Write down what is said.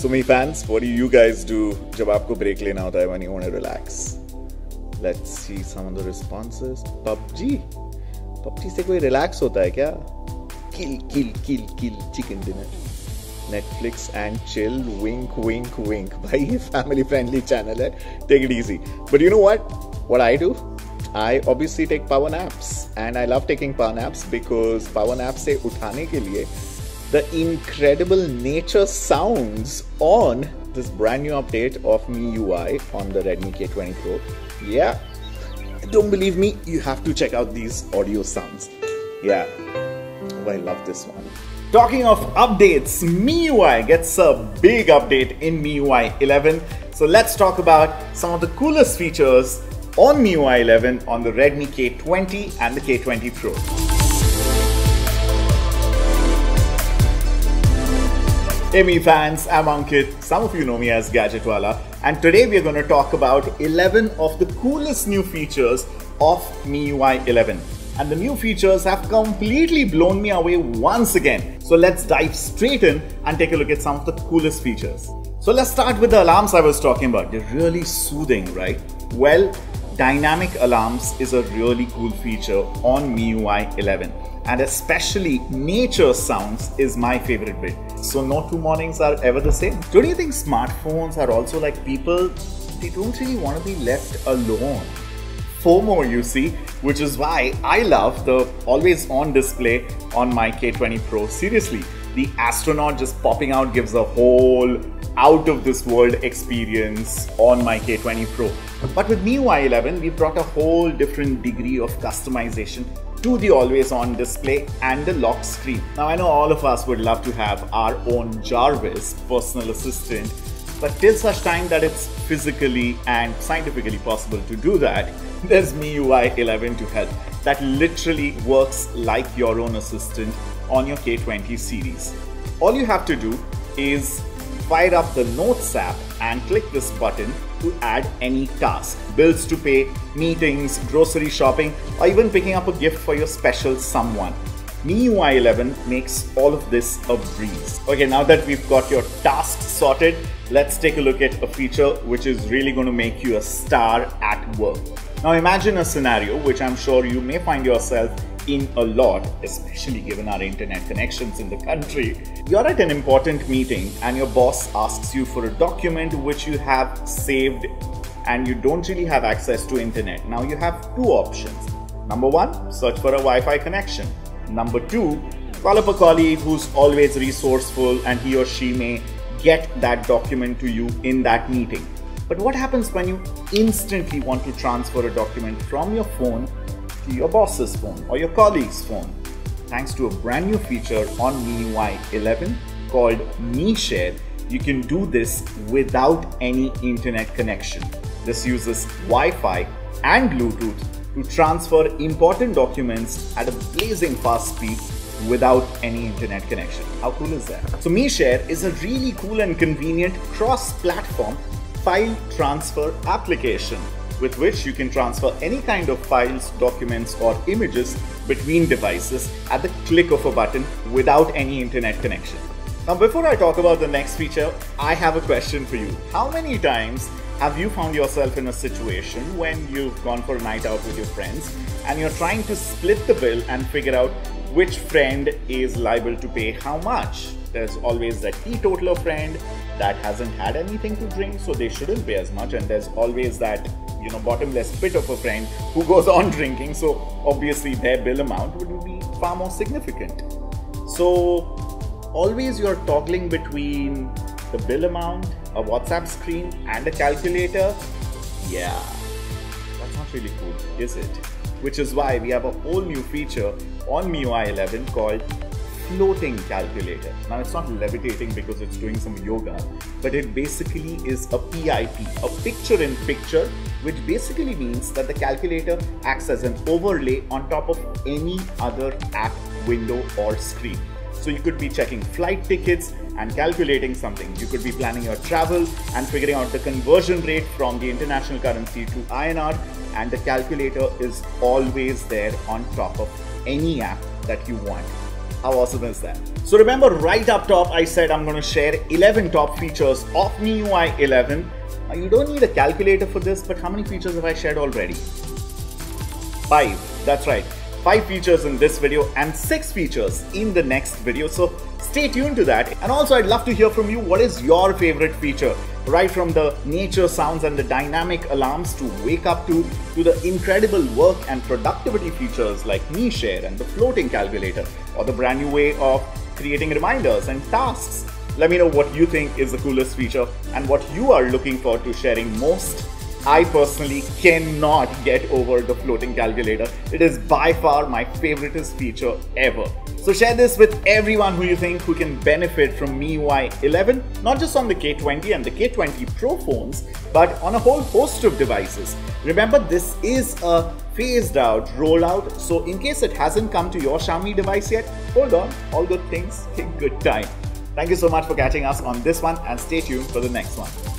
So me fans, what do you guys do जब आपको break लेना होता है when you want to relax? Let's see some of the responses. PUBG. PUBG से कोई relax होता है क्या? Kill, kill, kill, kill chicken dinner. Netflix and chill. Wink, wink, wink. भाई ये family friendly channel है. Take it easy. But you know what? What I do? I obviously take power naps and I love taking power naps because power naps से उठाने के लिए the incredible nature sounds on this brand new update of MIUI on the Redmi K20 Pro. Yeah, don't believe me? You have to check out these audio sounds. Yeah, oh, I love this one. Talking of updates, MIUI gets a big update in MIUI 11. So let's talk about some of the coolest features on MIUI 11 on the Redmi K20 and the K20 Pro. Hey Mi fans, I'm Ankit. Some of you know me as Gadgetwala and today we're going to talk about 11 of the coolest new features of MIUI 11. And the new features have completely blown me away once again. So let's dive straight in and take a look at some of the coolest features. So let's start with the alarms I was talking about. They're really soothing, right? Well, dynamic alarms is a really cool feature on MIUI 11 and especially nature sounds is my favorite bit. So no two mornings are ever the same. Don't you think smartphones are also like people, they don't really want to be left alone. FOMO, you see, which is why I love the always on display on my K20 Pro. Seriously, the astronaut just popping out gives a whole out of this world experience on my K20 Pro. But with MIUI 11, we brought a whole different degree of customization to the always on display and the lock screen. Now I know all of us would love to have our own Jarvis personal assistant, but till such time that it's physically and scientifically possible to do that, there's MIUI 11 to help. That literally works like your own assistant on your K20 series. All you have to do is fire up the Notes app and click this button to add any task. Bills to pay, meetings, grocery shopping, or even picking up a gift for your special someone. MIUI 11 makes all of this a breeze. Okay, now that we've got your tasks sorted, let's take a look at a feature which is really going to make you a star at work. Now imagine a scenario which I'm sure you may find yourself in a lot, especially given our internet connections in the country. You're at an important meeting and your boss asks you for a document which you have saved and you don't really have access to internet. Now you have two options. Number one, search for a Wi-Fi connection. Number two, call up a colleague who's always resourceful and he or she may get that document to you in that meeting. But what happens when you instantly want to transfer a document from your phone to your boss's phone or your colleague's phone thanks to a brand new feature on MIUI 11 called MiShare. You can do this without any internet connection. This uses Wi-Fi and Bluetooth to transfer important documents at a blazing fast speed without any internet connection. How cool is that? So MiShare is a really cool and convenient cross-platform file transfer application with which you can transfer any kind of files, documents, or images between devices at the click of a button without any internet connection. Now, before I talk about the next feature, I have a question for you. How many times have you found yourself in a situation when you've gone for a night out with your friends and you're trying to split the bill and figure out which friend is liable to pay how much? There's always that teetotaler friend that hasn't had anything to drink, so they shouldn't pay as much, and there's always that you know bottomless pit of a friend who goes on drinking. So obviously their bill amount would be far more significant. So always you're toggling between the bill amount a whatsapp screen and a calculator. Yeah that's not really cool is it? Which is why we have a whole new feature on MIUI 11 called floating calculator. Now it's not levitating because it's doing some yoga, but it basically is a PIP, a picture in picture, which basically means that the calculator acts as an overlay on top of any other app window or screen. So you could be checking flight tickets and calculating something. You could be planning your travel and figuring out the conversion rate from the international currency to INR and the calculator is always there on top of any app that you want. How awesome is that? So remember right up top, I said I'm going to share 11 top features of MIUI 11. Now, you don't need a calculator for this, but how many features have I shared already? Five. That's right. Five features in this video and six features in the next video. So stay tuned to that. And also, I'd love to hear from you. What is your favorite feature? right from the nature sounds and the dynamic alarms to wake up to, to the incredible work and productivity features like MiShare and the floating calculator, or the brand new way of creating reminders and tasks. Let me know what you think is the coolest feature and what you are looking forward to sharing most I personally cannot get over the floating calculator. It is by far my favoriteest feature ever. So share this with everyone who you think who can benefit from MIUI 11, not just on the K20 and the K20 Pro phones, but on a whole host of devices. Remember, this is a phased out rollout, so in case it hasn't come to your Xiaomi device yet, hold on, all good things take good time. Thank you so much for catching us on this one and stay tuned for the next one.